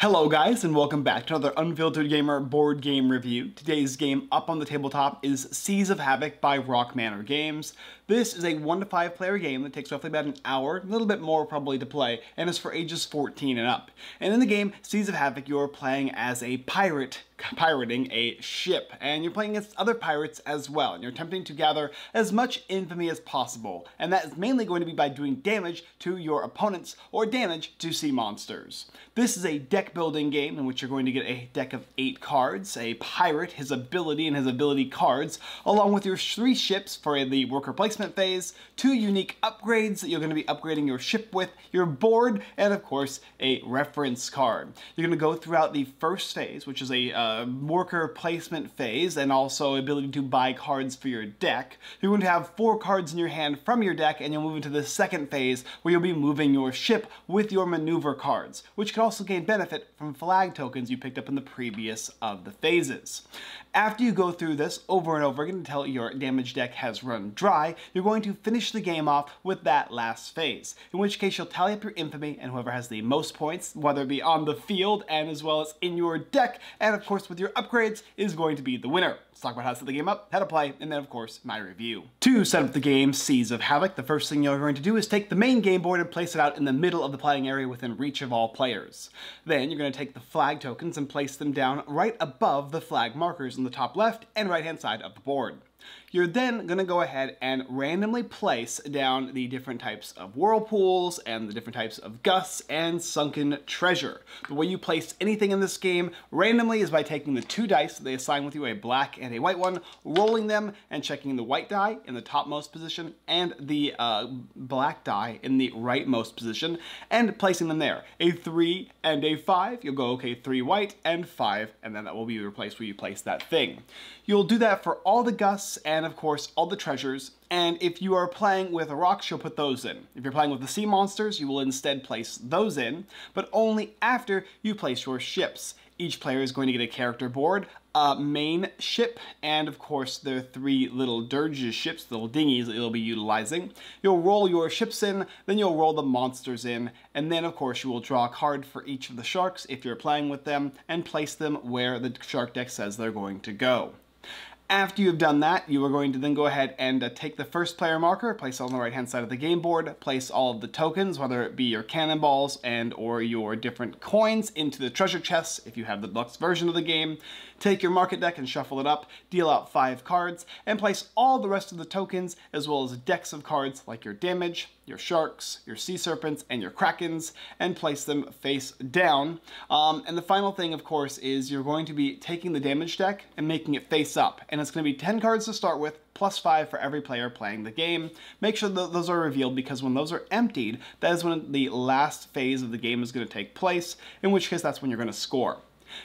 Hello guys and welcome back to another Unfiltered Gamer board game review. Today's game up on the tabletop is Seas of Havoc by Rock Manor Games. This is a 1 to 5 player game that takes roughly about an hour, a little bit more probably to play, and is for ages 14 and up. And in the game, Seas of Havoc, you're playing as a pirate pirating a ship, and you're playing against other pirates as well, and you're attempting to gather as much infamy as possible, and that is mainly going to be by doing damage to your opponents or damage to sea monsters. This is a deck building game in which you're going to get a deck of eight cards, a pirate, his ability and his ability cards, along with your three ships for the worker placement phase, two unique upgrades that you're going to be upgrading your ship with, your board, and of course a reference card. You're going to go throughout the first phase, which is a uh, worker placement phase and also ability to buy cards for your deck. You're going to have four cards in your hand from your deck and you'll move into the second phase where you'll be moving your ship with your maneuver cards, which can also gain benefit from flag tokens you picked up in the previous of the phases. After you go through this over and over again until your damage deck has run dry, you're going to finish the game off with that last phase, in which case you'll tally up your infamy and whoever has the most points, whether it be on the field and as well as in your deck, and of course with your upgrades, is going to be the winner. Let's talk about how to set the game up, how to play, and then of course my review. To set up the game Seas of Havoc, the first thing you're going to do is take the main game board and place it out in the middle of the playing area within reach of all players. Then you're going to take the flag tokens and place them down right above the flag markers on the top left and right hand side of the board. You're then going to go ahead and randomly place down the different types of whirlpools and the different types of gusts and sunken treasure. The way you place anything in this game randomly is by taking the two dice they assign with you, a black and a white one, rolling them and checking the white die in the topmost position and the uh, black die in the rightmost position and placing them there. A three and a five, you'll go, okay, three white and five, and then that will be place where you place that thing. You'll do that for all the gusts and of course all the treasures. And if you are playing with rocks, you'll put those in. If you're playing with the sea monsters, you will instead place those in, but only after you place your ships. Each player is going to get a character board, a main ship, and of course their three little dirges ships, little dinghies that you'll be utilizing. You'll roll your ships in, then you'll roll the monsters in, and then of course you will draw a card for each of the sharks if you're playing with them, and place them where the shark deck says they're going to go. After you've done that, you are going to then go ahead and uh, take the first player marker, place it on the right hand side of the game board, place all of the tokens, whether it be your cannonballs and or your different coins into the treasure chests if you have the deluxe version of the game, take your market deck and shuffle it up, deal out five cards, and place all the rest of the tokens as well as decks of cards like your damage, your sharks, your sea serpents, and your krakens, and place them face down. Um, and the final thing, of course, is you're going to be taking the damage deck and making it face up. And it's going to be 10 cards to start with, plus 5 for every player playing the game. Make sure that those are revealed because when those are emptied, that is when the last phase of the game is going to take place, in which case that's when you're going to score.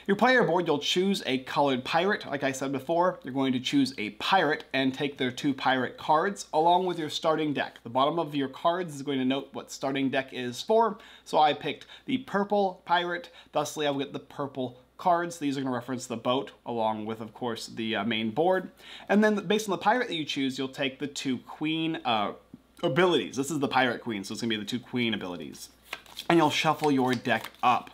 Your player board, you'll choose a colored pirate. Like I said before, you're going to choose a pirate and take their two pirate cards along with your starting deck. The bottom of your cards is going to note what starting deck is for. So I picked the purple pirate, thusly I'll get the purple cards. These are going to reference the boat along with, of course, the uh, main board. And then based on the pirate that you choose, you'll take the two queen uh, abilities. This is the pirate queen, so it's going to be the two queen abilities. And you'll shuffle your deck up.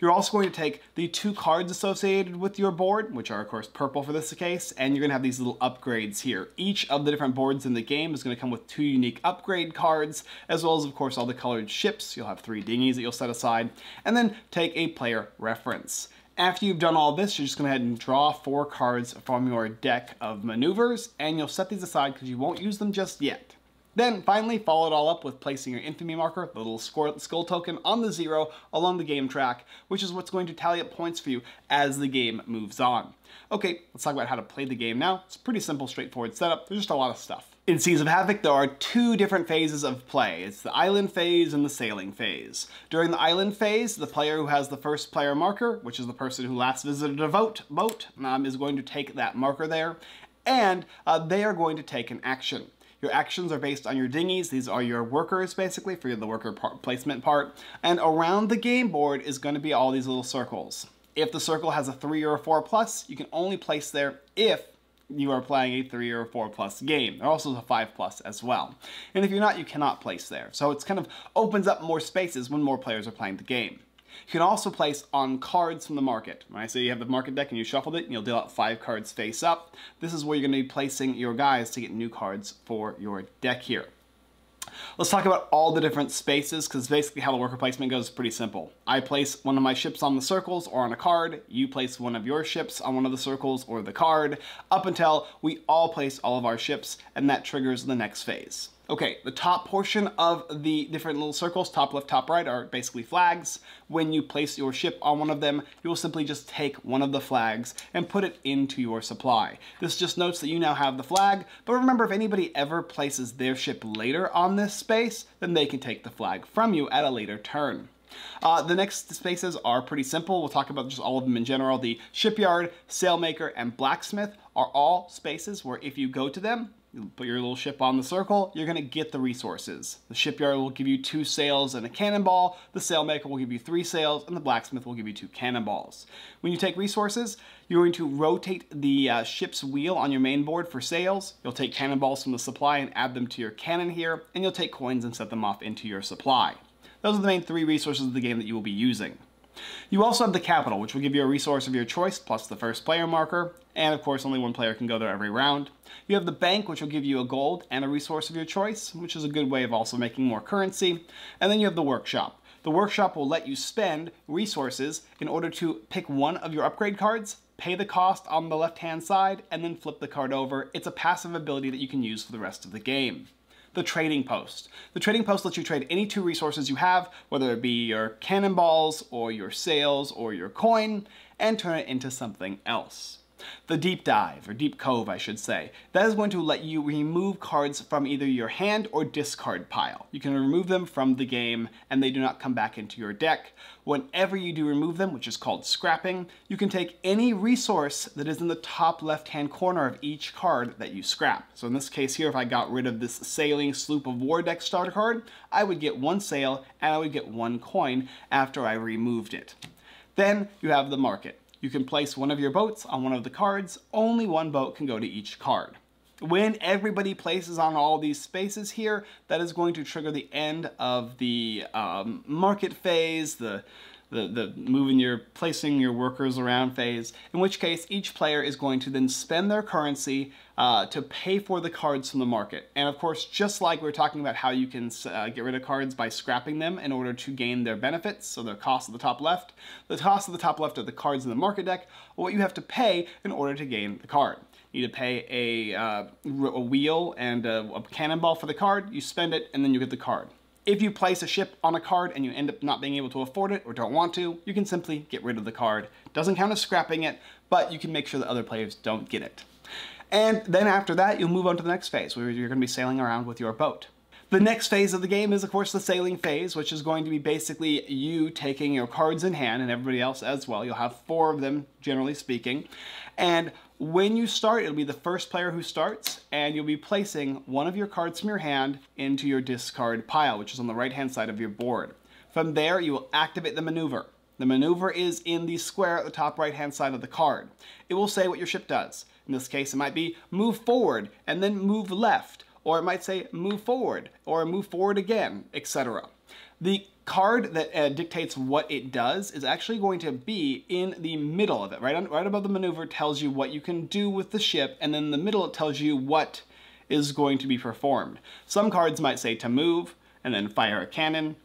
You're also going to take the two cards associated with your board, which are of course purple for this case, and you're going to have these little upgrades here. Each of the different boards in the game is going to come with two unique upgrade cards, as well as of course all the colored ships. You'll have three dinghies that you'll set aside, and then take a player reference. After you've done all this, you're just going to go ahead and draw four cards from your deck of maneuvers, and you'll set these aside because you won't use them just yet. Then finally follow it all up with placing your infamy marker, the little skull token, on the zero along the game track, which is what's going to tally up points for you as the game moves on. Okay, let's talk about how to play the game now. It's a pretty simple, straightforward setup. There's just a lot of stuff. In Seas of Havoc, there are two different phases of play. It's the island phase and the sailing phase. During the island phase, the player who has the first player marker, which is the person who last visited a boat, boat um, is going to take that marker there, and uh, they are going to take an action. Your actions are based on your dinghies. These are your workers, basically, for the worker placement part. And around the game board is going to be all these little circles. If the circle has a 3 or a 4 plus, you can only place there if you are playing a 3 or a 4 plus game. There also is a 5 plus as well. And if you're not, you cannot place there. So it kind of opens up more spaces when more players are playing the game. You can also place on cards from the market. right? So you have the market deck and you shuffled it, and you'll deal out five cards face up. This is where you're going to be placing your guys to get new cards for your deck here. Let's talk about all the different spaces because basically how the worker placement goes is pretty simple. I place one of my ships on the circles or on a card, you place one of your ships on one of the circles or the card, up until we all place all of our ships and that triggers the next phase. Okay, the top portion of the different little circles, top left, top right, are basically flags. When you place your ship on one of them, you will simply just take one of the flags and put it into your supply. This just notes that you now have the flag, but remember if anybody ever places their ship later on this space, then they can take the flag from you at a later turn. Uh, the next spaces are pretty simple. We'll talk about just all of them in general. The shipyard, sailmaker, and blacksmith are all spaces where if you go to them, you put your little ship on the circle, you're going to get the resources. The shipyard will give you two sails and a cannonball, the sailmaker will give you three sails, and the blacksmith will give you two cannonballs. When you take resources, you're going to rotate the uh, ship's wheel on your main board for sails. You'll take cannonballs from the supply and add them to your cannon here, and you'll take coins and set them off into your supply. Those are the main three resources of the game that you will be using. You also have the capital, which will give you a resource of your choice, plus the first player marker, and of course only one player can go there every round. You have the bank, which will give you a gold and a resource of your choice, which is a good way of also making more currency. And then you have the workshop. The workshop will let you spend resources in order to pick one of your upgrade cards, pay the cost on the left-hand side, and then flip the card over. It's a passive ability that you can use for the rest of the game the trading post. The trading post lets you trade any two resources you have, whether it be your cannonballs or your sails or your coin, and turn it into something else. The deep dive, or deep cove I should say, that is going to let you remove cards from either your hand or discard pile. You can remove them from the game and they do not come back into your deck. Whenever you do remove them, which is called scrapping, you can take any resource that is in the top left hand corner of each card that you scrap. So in this case here, if I got rid of this sailing sloop of war deck starter card, I would get one sail and I would get one coin after I removed it. Then you have the market. You can place one of your boats on one of the cards. Only one boat can go to each card. When everybody places on all these spaces here, that is going to trigger the end of the um, market phase, the the, the moving your, placing your workers around phase, in which case each player is going to then spend their currency uh, to pay for the cards from the market. And of course, just like we are talking about how you can uh, get rid of cards by scrapping them in order to gain their benefits, so the cost of the top left, the cost of the top left of the cards in the market deck, what you have to pay in order to gain the card. You need to pay a, uh, a wheel and a, a cannonball for the card, you spend it, and then you get the card. If you place a ship on a card and you end up not being able to afford it or don't want to, you can simply get rid of the card. Doesn't count as scrapping it, but you can make sure that other players don't get it. And then after that, you'll move on to the next phase where you're going to be sailing around with your boat. The next phase of the game is, of course, the sailing phase, which is going to be basically you taking your cards in hand and everybody else as well. You'll have four of them, generally speaking. And when you start, it'll be the first player who starts, and you'll be placing one of your cards from your hand into your discard pile, which is on the right-hand side of your board. From there, you will activate the maneuver. The maneuver is in the square at the top right-hand side of the card. It will say what your ship does. In this case, it might be move forward and then move left, or it might say move forward or move forward again, etc. The card that uh, dictates what it does is actually going to be in the middle of it. Right, on, right above the maneuver tells you what you can do with the ship, and then in the middle it tells you what is going to be performed. Some cards might say to move, and then fire a cannon,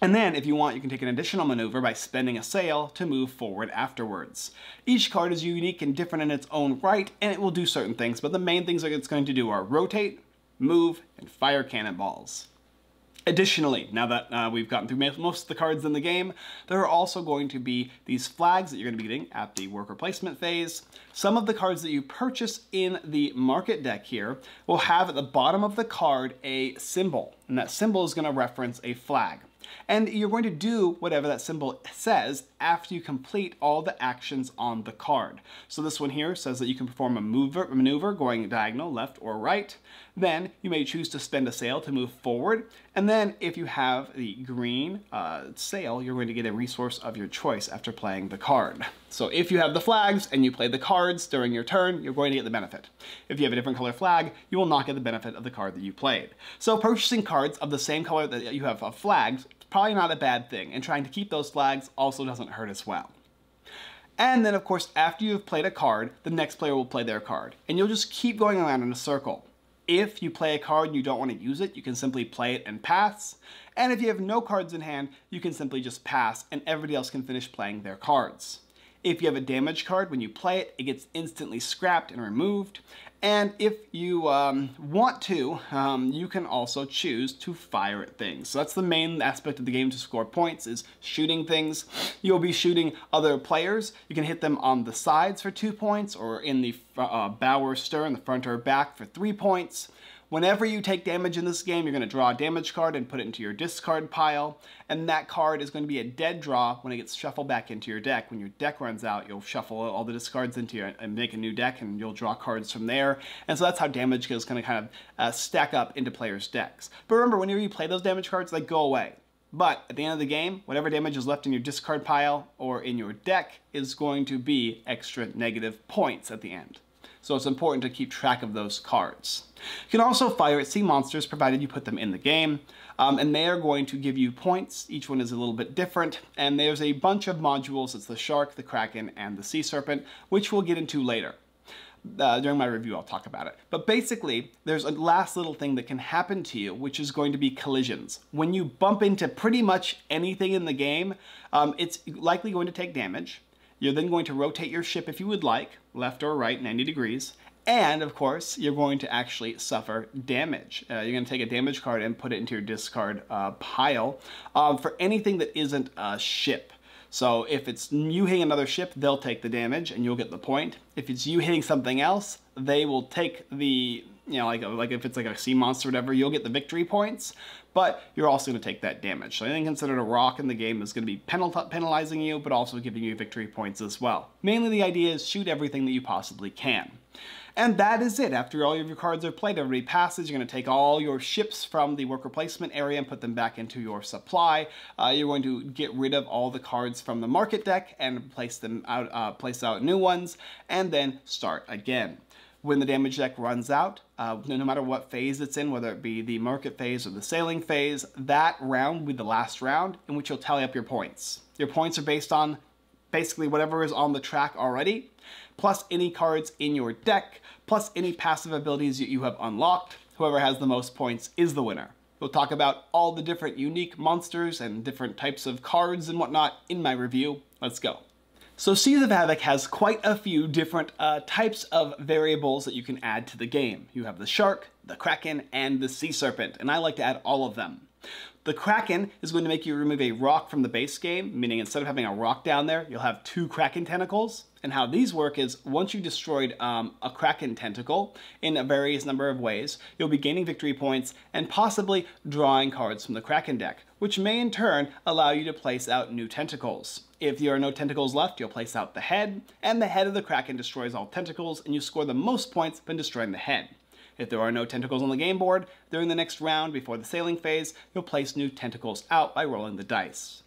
and then, if you want, you can take an additional maneuver by spending a sail to move forward afterwards. Each card is unique and different in its own right, and it will do certain things, but the main things that it's going to do are rotate, move, and fire cannonballs. Additionally, now that uh, we've gotten through most of the cards in the game, there are also going to be these flags that you're going to be getting at the worker placement phase. Some of the cards that you purchase in the market deck here will have at the bottom of the card a symbol, and that symbol is going to reference a flag. And you're going to do whatever that symbol says after you complete all the actions on the card. So this one here says that you can perform a mover, maneuver going diagonal, left or right. Then you may choose to spend a sail to move forward. And then if you have the green uh, sail, you're going to get a resource of your choice after playing the card. So if you have the flags and you play the cards during your turn, you're going to get the benefit. If you have a different color flag, you will not get the benefit of the card that you played. So purchasing cards of the same color that you have of flags probably not a bad thing, and trying to keep those flags also doesn't hurt as well. And then, of course, after you've played a card, the next player will play their card, and you'll just keep going around in a circle. If you play a card and you don't want to use it, you can simply play it and pass. And if you have no cards in hand, you can simply just pass, and everybody else can finish playing their cards. If you have a damage card, when you play it, it gets instantly scrapped and removed. And if you um, want to, um, you can also choose to fire at things. So that's the main aspect of the game to score points is shooting things. You'll be shooting other players. You can hit them on the sides for two points or in the uh, bow or stern, the front or back for three points. Whenever you take damage in this game, you're going to draw a damage card and put it into your discard pile, and that card is going to be a dead draw when it gets shuffled back into your deck. When your deck runs out, you'll shuffle all the discards into your, and make a new deck, and you'll draw cards from there. And so that's how damage is going to kind of uh, stack up into players' decks. But remember, whenever you play those damage cards, they go away. But at the end of the game, whatever damage is left in your discard pile or in your deck is going to be extra negative points at the end so it's important to keep track of those cards. You can also fire at sea monsters provided you put them in the game, um, and they are going to give you points. Each one is a little bit different, and there's a bunch of modules. It's the shark, the kraken, and the sea serpent, which we'll get into later. Uh, during my review, I'll talk about it. But basically, there's a last little thing that can happen to you, which is going to be collisions. When you bump into pretty much anything in the game, um, it's likely going to take damage. You're then going to rotate your ship if you would like, left or right, 90 degrees. And of course, you're going to actually suffer damage. Uh, you're going to take a damage card and put it into your discard uh, pile um, for anything that isn't a ship. So if it's you hitting another ship, they'll take the damage and you'll get the point. If it's you hitting something else, they will take the you know, like, like if it's like a sea monster or whatever, you'll get the victory points, but you're also going to take that damage. So anything considered a rock in the game is going to be penal penalizing you, but also giving you victory points as well. Mainly the idea is shoot everything that you possibly can. And that is it. After all of your cards are played, everybody passes. You're going to take all your ships from the worker placement area and put them back into your supply. Uh, you're going to get rid of all the cards from the market deck and place them out, uh, place out new ones, and then start again when the damage deck runs out, uh, no matter what phase it's in, whether it be the market phase or the sailing phase, that round will be the last round in which you'll tally up your points. Your points are based on basically whatever is on the track already, plus any cards in your deck, plus any passive abilities that you have unlocked. Whoever has the most points is the winner. We'll talk about all the different unique monsters and different types of cards and whatnot in my review. Let's go. So Seas of Havoc has quite a few different uh, types of variables that you can add to the game. You have the shark, the kraken, and the sea serpent, and I like to add all of them. The Kraken is going to make you remove a rock from the base game, meaning instead of having a rock down there, you'll have two Kraken tentacles. And how these work is once you've destroyed um, a Kraken tentacle in a various number of ways, you'll be gaining victory points and possibly drawing cards from the Kraken deck, which may in turn allow you to place out new tentacles. If there are no tentacles left, you'll place out the head, and the head of the Kraken destroys all tentacles, and you score the most points when destroying the head. If there are no tentacles on the game board, during the next round before the sailing phase, you'll place new tentacles out by rolling the dice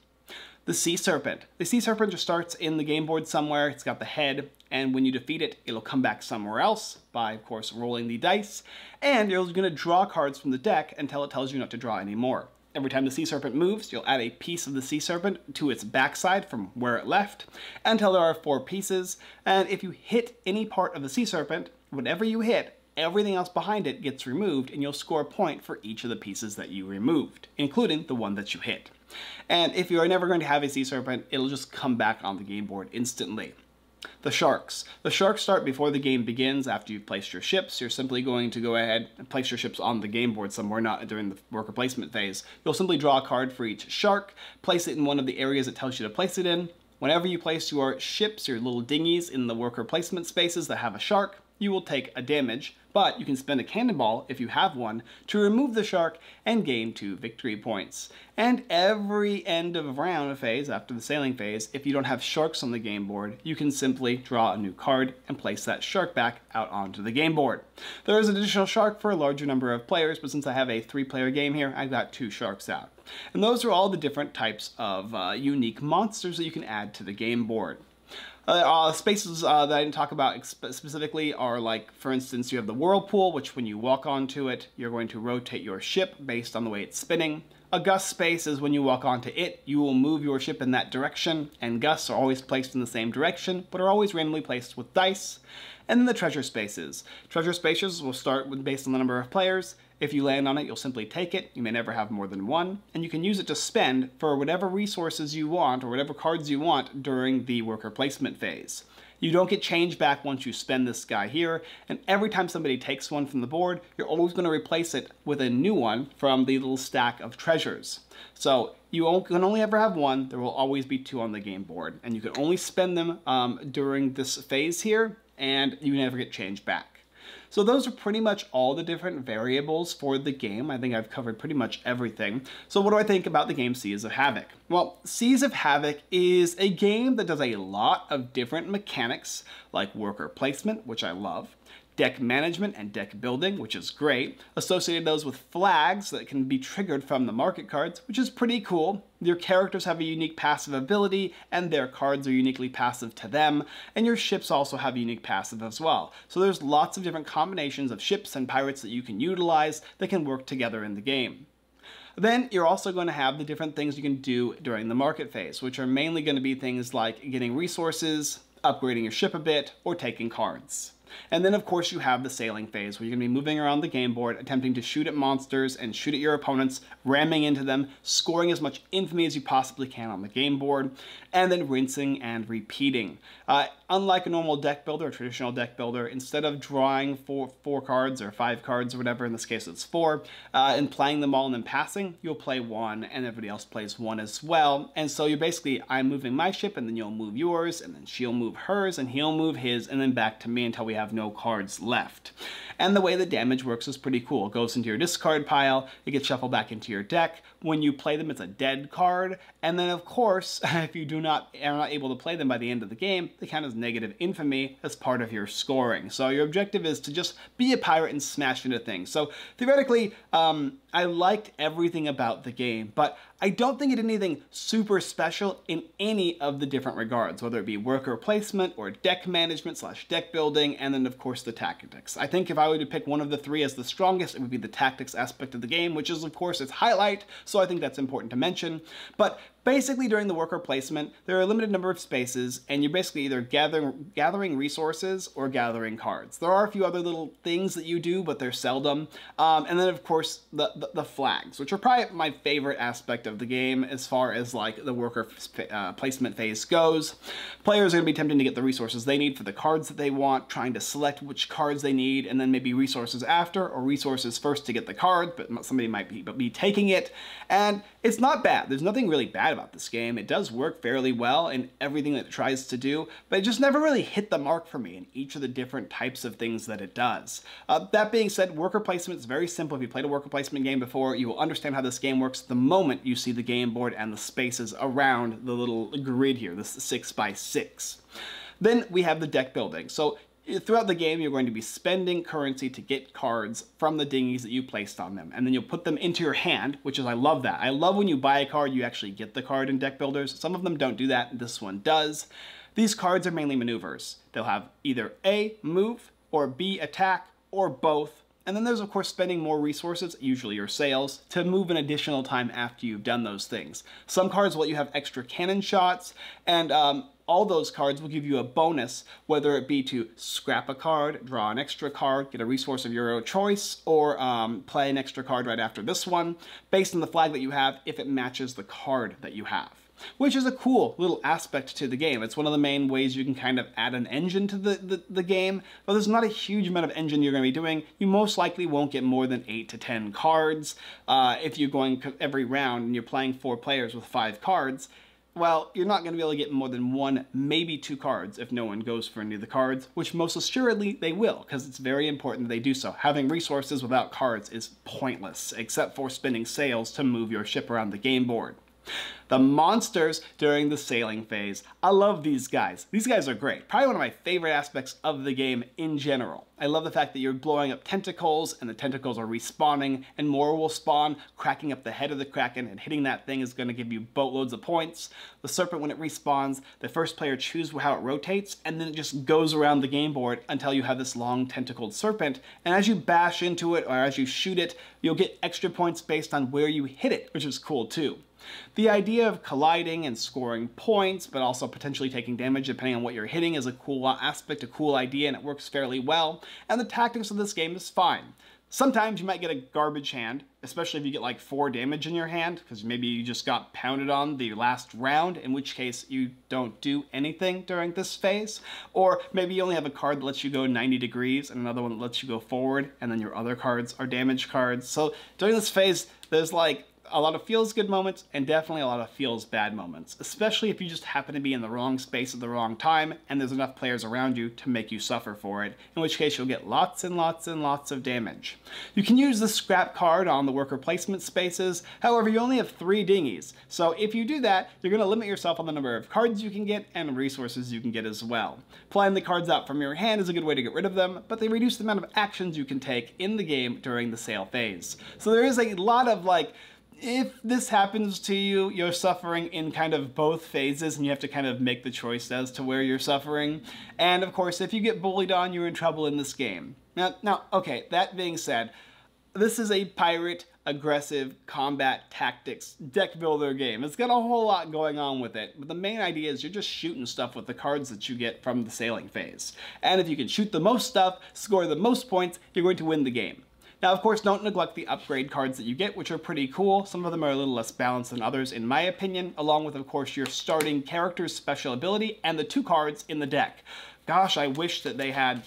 the Sea Serpent. The Sea Serpent just starts in the game board somewhere, it's got the head, and when you defeat it, it'll come back somewhere else by, of course, rolling the dice, and you're going to draw cards from the deck until it tells you not to draw anymore. Every time the Sea Serpent moves, you'll add a piece of the Sea Serpent to its backside from where it left, until there are four pieces, and if you hit any part of the Sea Serpent, whatever you hit, everything else behind it gets removed, and you'll score a point for each of the pieces that you removed, including the one that you hit. And if you are never going to have a sea serpent, it'll just come back on the game board instantly. The sharks. The sharks start before the game begins. After you've placed your ships, you're simply going to go ahead and place your ships on the game board somewhere, not during the worker placement phase. You'll simply draw a card for each shark, place it in one of the areas it tells you to place it in. Whenever you place your ships, your little dinghies, in the worker placement spaces that have a shark, you will take a damage, but you can spend a cannonball, if you have one, to remove the shark and gain two victory points. And every end of a round of phase, after the sailing phase, if you don't have sharks on the game board, you can simply draw a new card and place that shark back out onto the game board. There is an additional shark for a larger number of players, but since I have a three-player game here, I've got two sharks out. And those are all the different types of uh, unique monsters that you can add to the game board. Uh, uh, spaces uh, that I didn't talk about specifically are like, for instance, you have the whirlpool, which when you walk onto it, you're going to rotate your ship based on the way it's spinning. A gust space is when you walk onto it, you will move your ship in that direction, and gusts are always placed in the same direction, but are always randomly placed with dice. And then the treasure spaces. Treasure spaces will start with, based on the number of players. If you land on it, you'll simply take it. You may never have more than one, and you can use it to spend for whatever resources you want or whatever cards you want during the worker placement phase. You don't get change back once you spend this guy here, and every time somebody takes one from the board, you're always going to replace it with a new one from the little stack of treasures. So you can only ever have one, there will always be two on the game board, and you can only spend them um, during this phase here, and you never get change back. So those are pretty much all the different variables for the game. I think I've covered pretty much everything. So what do I think about the game Seas of Havoc? Well, Seas of Havoc is a game that does a lot of different mechanics, like worker placement, which I love, deck management and deck building, which is great. Associated those with flags that can be triggered from the market cards, which is pretty cool. Your characters have a unique passive ability, and their cards are uniquely passive to them, and your ships also have unique passive as well. So there's lots of different combinations of ships and pirates that you can utilize that can work together in the game. Then you're also going to have the different things you can do during the market phase, which are mainly going to be things like getting resources, upgrading your ship a bit, or taking cards. And then of course you have the sailing phase where you're going to be moving around the game board, attempting to shoot at monsters and shoot at your opponents, ramming into them, scoring as much infamy as you possibly can on the game board, and then rinsing and repeating. Uh, unlike a normal deck builder, a traditional deck builder, instead of drawing four, four cards or five cards or whatever, in this case it's four, uh, and playing them all and then passing, you'll play one and everybody else plays one as well. And so you're basically, I'm moving my ship and then you'll move yours and then she'll move hers and he'll move his and then back to me until we have no cards left. And the way the damage works is pretty cool. It goes into your discard pile, it gets shuffled back into your deck. When you play them, it's a dead card. And then of course, if you do not are not able to play them by the end of the game, they count as negative infamy as part of your scoring. So your objective is to just be a pirate and smash into things. So theoretically, um, I liked everything about the game, but I don't think it did anything super special in any of the different regards, whether it be worker placement or deck management slash deck building, and then of course the tactics. I think if I were to pick one of the three as the strongest, it would be the tactics aspect of the game, which is of course its highlight, so I think that's important to mention. But Basically, during the worker placement, there are a limited number of spaces, and you're basically either gathering, gathering resources or gathering cards. There are a few other little things that you do, but they're seldom. Um, and then, of course, the, the, the, flags, which are probably my favorite aspect of the game as far as like the worker uh, placement phase goes. Players are going to be tempting to get the resources they need for the cards that they want, trying to select which cards they need, and then maybe resources after, or resources first to get the card, but somebody might be, but be taking it. And it's not bad. There's nothing really bad about this game. It does work fairly well in everything that it tries to do, but it just never really hit the mark for me in each of the different types of things that it does. Uh, that being said, worker placement is very simple. If you played a worker placement game before, you will understand how this game works the moment you see the game board and the spaces around the little grid here, this 6 by 6 Then we have the deck building. So Throughout the game, you're going to be spending currency to get cards from the dinghies that you placed on them. And then you'll put them into your hand, which is, I love that. I love when you buy a card, you actually get the card in deck builders. Some of them don't do that, this one does. These cards are mainly maneuvers. They'll have either A, move, or B, attack, or both. And then there's of course spending more resources, usually your sails, to move an additional time after you've done those things. Some cards will let you have extra cannon shots, and um, all those cards will give you a bonus, whether it be to scrap a card, draw an extra card, get a resource of your choice, or um, play an extra card right after this one, based on the flag that you have if it matches the card that you have which is a cool little aspect to the game. It's one of the main ways you can kind of add an engine to the, the, the, game, but there's not a huge amount of engine you're going to be doing. You most likely won't get more than 8 to 10 cards. Uh, if you're going every round and you're playing four players with five cards, well, you're not going to be able to get more than one, maybe two cards if no one goes for any of the cards, which most assuredly they will, because it's very important that they do so. Having resources without cards is pointless, except for spending sails to move your ship around the game board. The monsters during the sailing phase. I love these guys. These guys are great. Probably one of my favorite aspects of the game in general. I love the fact that you're blowing up tentacles and the tentacles are respawning and more will spawn. Cracking up the head of the Kraken and hitting that thing is going to give you boatloads of points. The serpent, when it respawns, the first player chooses how it rotates and then it just goes around the game board until you have this long tentacled serpent. And as you bash into it or as you shoot it, you'll get extra points based on where you hit it, which is cool too. The idea of colliding and scoring points, but also potentially taking damage depending on what you're hitting is a cool aspect, a cool idea, and it works fairly well. And the tactics of this game is fine. Sometimes you might get a garbage hand, especially if you get like four damage in your hand, because maybe you just got pounded on the last round, in which case you don't do anything during this phase. Or maybe you only have a card that lets you go 90 degrees and another one that lets you go forward, and then your other cards are damage cards. So during this phase, there's like a lot of feels good moments and definitely a lot of feels bad moments, especially if you just happen to be in the wrong space at the wrong time and there's enough players around you to make you suffer for it, in which case you'll get lots and lots and lots of damage. You can use the scrap card on the worker placement spaces, however you only have three dinghies, so if you do that, you're going to limit yourself on the number of cards you can get and resources you can get as well. Playing the cards out from your hand is a good way to get rid of them, but they reduce the amount of actions you can take in the game during the sail phase. So there is a lot of like if this happens to you, you're suffering in kind of both phases and you have to kind of make the choice as to where you're suffering. And of course, if you get bullied on, you're in trouble in this game. Now, now okay, that being said, this is a pirate aggressive combat tactics deck builder game. It's got a whole lot going on with it, but the main idea is you're just shooting stuff with the cards that you get from the sailing phase. And if you can shoot the most stuff, score the most points, you're going to win the game. Now, of course, don't neglect the upgrade cards that you get, which are pretty cool. Some of them are a little less balanced than others, in my opinion, along with, of course, your starting character's special ability and the two cards in the deck. Gosh, I wish that they had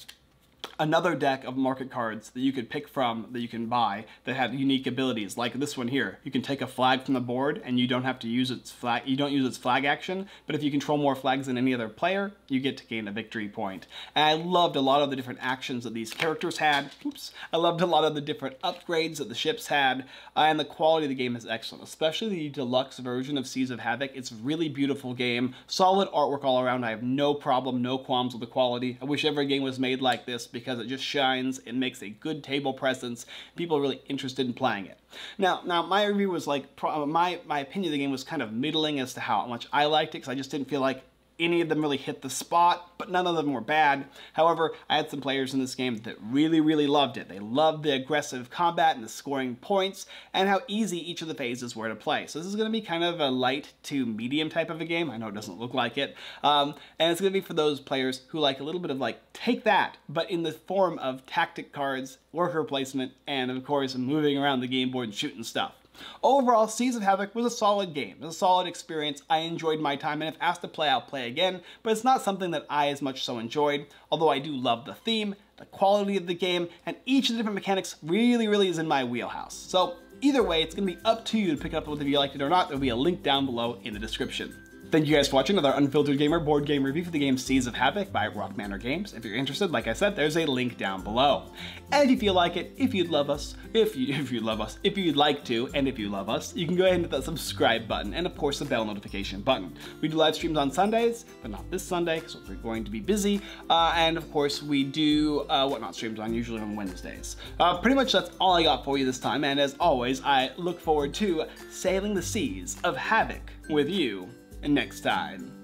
another deck of market cards that you could pick from that you can buy that have unique abilities like this one here. You can take a flag from the board and you don't have to use its flag you don't use its flag action but if you control more flags than any other player you get to gain a victory point. and I loved a lot of the different actions that these characters had. Oops. I loved a lot of the different upgrades that the ships had uh, and the quality of the game is excellent especially the deluxe version of Seas of Havoc. It's a really beautiful game solid artwork all around. I have no problem no qualms with the quality. I wish every game was made like this because because it just shines and makes a good table presence. People are really interested in playing it. Now, now my review was like, uh, my, my opinion of the game was kind of middling as to how much I liked it because I just didn't feel like any of them really hit the spot, but none of them were bad. However, I had some players in this game that really, really loved it. They loved the aggressive combat and the scoring points and how easy each of the phases were to play. So this is going to be kind of a light to medium type of a game. I know it doesn't look like it. Um, and it's going to be for those players who like a little bit of like, take that, but in the form of tactic cards, worker placement, and of course, moving around the game board and shooting stuff. Overall, Seas of Havoc was a solid game. It was a solid experience. I enjoyed my time, and if asked to play, I'll play again, but it's not something that I as much so enjoyed, although I do love the theme, the quality of the game, and each of the different mechanics really, really is in my wheelhouse. So either way, it's going to be up to you to pick up whether you liked it or not. There'll be a link down below in the description. Thank you guys for watching another Unfiltered Gamer board game review for the game Seas of Havoc by Rock Manor Games. If you're interested, like I said, there's a link down below. And if you like it, if you'd love us, if you if you'd love us, if you'd like to, and if you love us, you can go ahead and hit that subscribe button and of course the bell notification button. We do live streams on Sundays, but not this Sunday because we're going to be busy. Uh, and of course we do uh, whatnot streams on usually on Wednesdays. Uh, pretty much that's all I got for you this time. And as always, I look forward to sailing the seas of Havoc with you next time.